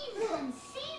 Sim.